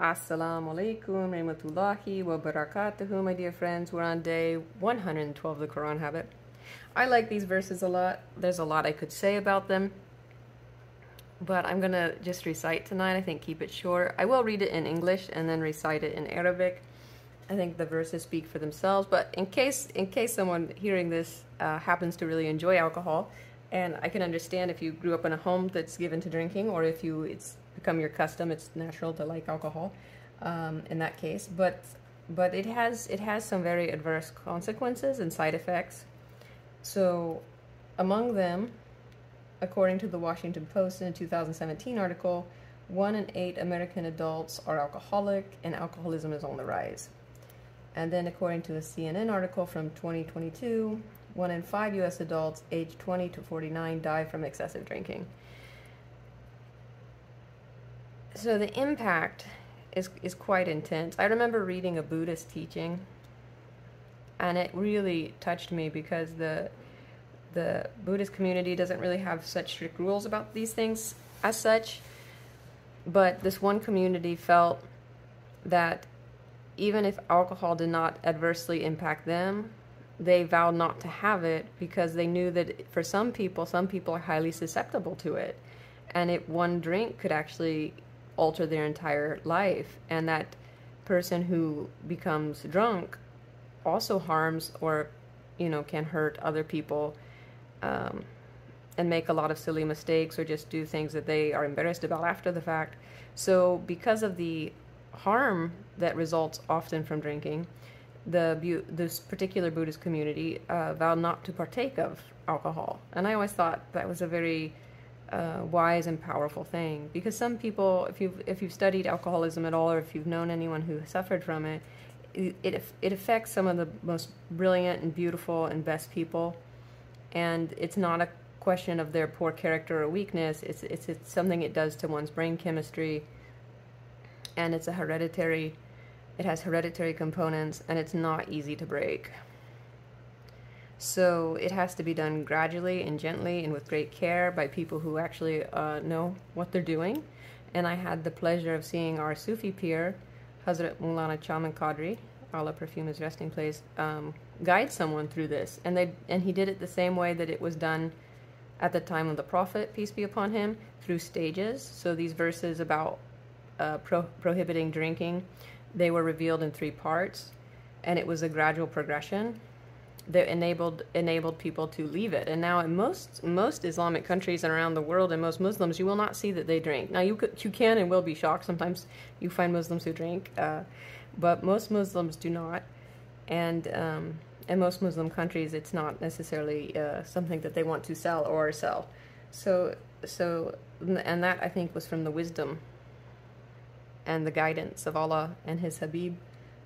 Assalamu alaikum rahmatullahi wa barakatuhu, my dear friends. We're on day 112 of the Quran habit. I like these verses a lot. There's a lot I could say about them, but I'm gonna just recite tonight. I think keep it short. I will read it in English and then recite it in Arabic. I think the verses speak for themselves, but in case in case someone hearing this uh, happens to really enjoy alcohol, and I can understand if you grew up in a home that's given to drinking, or if you it's become your custom. It's natural to like alcohol um, in that case, but but it has it has some very adverse consequences and side effects. So, among them, according to the Washington Post in a 2017 article, one in eight American adults are alcoholic, and alcoholism is on the rise. And then, according to a CNN article from 2022, one in five U.S. adults aged 20 to 49 die from excessive drinking. So the impact is is quite intense. I remember reading a Buddhist teaching, and it really touched me because the the Buddhist community doesn't really have such strict rules about these things as such. But this one community felt that even if alcohol did not adversely impact them, they vowed not to have it because they knew that for some people, some people are highly susceptible to it. And it one drink could actually alter their entire life and that person who becomes drunk also harms or you know can hurt other people um, and make a lot of silly mistakes or just do things that they are embarrassed about after the fact so because of the harm that results often from drinking the this particular buddhist community uh, vowed not to partake of alcohol. And i always thought that was a very uh, wise and powerful thing. Because some people if you've if you've studied alcoholism at all or if you've known anyone who suffered from it it, it, it affects some of the most brilliant and beautiful and best people. And it's not a question of their poor character or weakness. It's, it's it's something it does to one's brain chemistry. And it's a hereditary it has hereditary components and it's not easy to break so it has to be done gradually and gently and with great care by people who actually uh, know what they're doing. And I had the pleasure of seeing our Sufi pir, Hazrat Mulana Chaman Qadri, Allah Perfume Resting Place, um, guide someone through this. And, they, and he did it the same way that it was done at the time of the Prophet, peace be upon him, through stages. So these verses about uh, pro- prohibiting drinking, they were revealed in three parts. And it was a gradual progression that enabled enabled people to leave it. And now in most most Islamic countries and around the world and most Muslims, you will not see that they drink. Now you you can and will be shocked. Sometimes you find Muslims who drink, uh, but most Muslims do not. And um, in most Muslim countries, it's not necessarily uh, something that they want to sell or sell. So so and that I think was from the wisdom and the guidance of Allah and His Habib,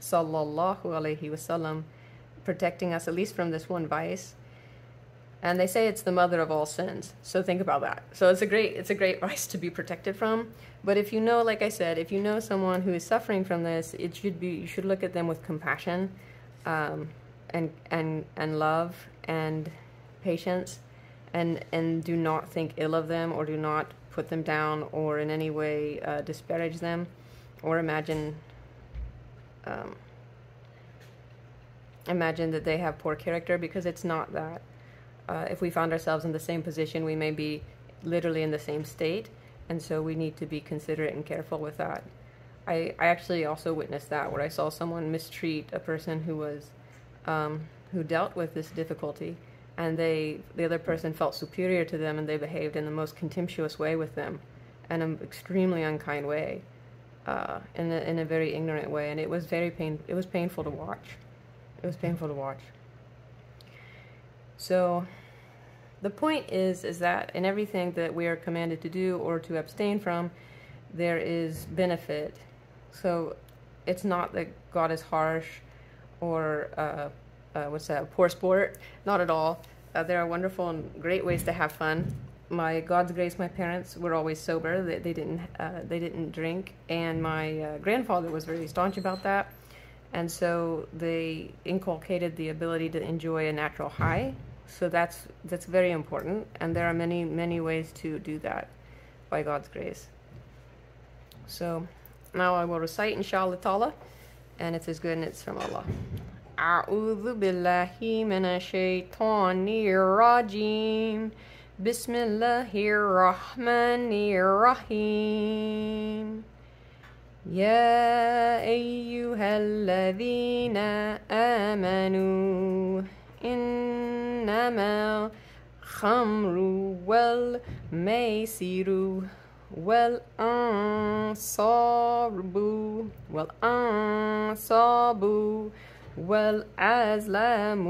sallallahu alaihi wasallam protecting us at least from this one vice. And they say it's the mother of all sins. So think about that. So it's a great it's a great vice to be protected from. But if you know, like I said, if you know someone who is suffering from this, it should be you should look at them with compassion, um, and and and love and patience, and and do not think ill of them or do not put them down or in any way uh, disparage them, or imagine. Um, imagine that they have poor character because it's not that. Uh, if we found ourselves in the same position, we may be literally in the same state, and so we need to be considerate and careful with that. I, I actually also witnessed that where I saw someone mistreat a person who was um, who dealt with this difficulty, and they the other person felt superior to them, and they behaved in the most contemptuous way with them, in an extremely unkind way, uh, in a, in a very ignorant way, and it was very pain it was painful to watch. It was painful to watch. So the point is is that in everything that we are commanded to do or to abstain from, there is benefit. So it's not that God is harsh or uh, uh, what's that, poor sport. Not at all. Uh, there are wonderful and great ways to have fun My God's grace, my parents were always sober. They, they didn't uh, they didn't drink, and my uh, grandfather was very staunch about that. And so they inculcated the ability to enjoy a natural high. So that's that's very important, and there are many many ways to do that by God's grace. So Now I will recite inshallah ta'ala and it's as good and it's from Allah. أعوذ بالله من الشيطان الرجيم بسم الله الرحمن الرحيم يا أيها الذين آمنوا إنما الخمر والميسر والأنصاب والأنصاب والأزلام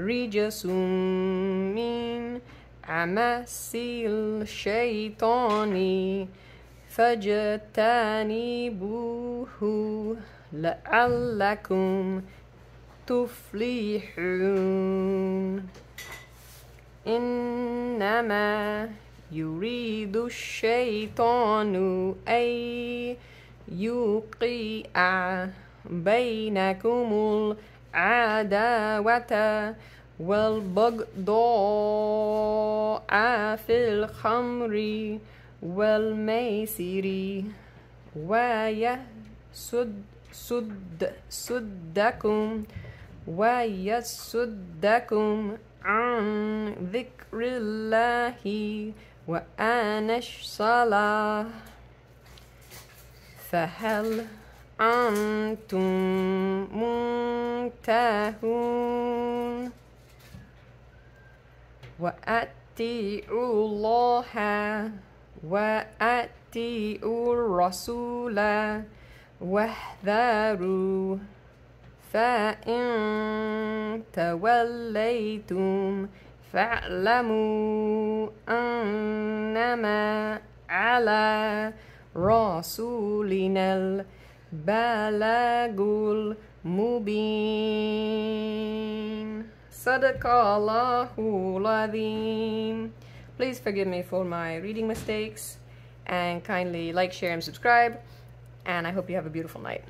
رجس من عمس الشيطان فاجتنبوه لعلكم تفلحون. إنما يريد الشيطان أن يوقع بينكم العداوة والبغضاء. في الخمر والميسر ويسد سد سدكم ويسدكم عن ذكر الله وأن الصلاة. فهل أنتم منتهون؟ وأتيعوا الله وأتيعوا الرسول واحذروا فإن توليتم فاعلموا أنما على رسولنا البلاغ المبين Please forgive me for my reading mistakes and kindly like, share, and subscribe. And I hope you have a beautiful night.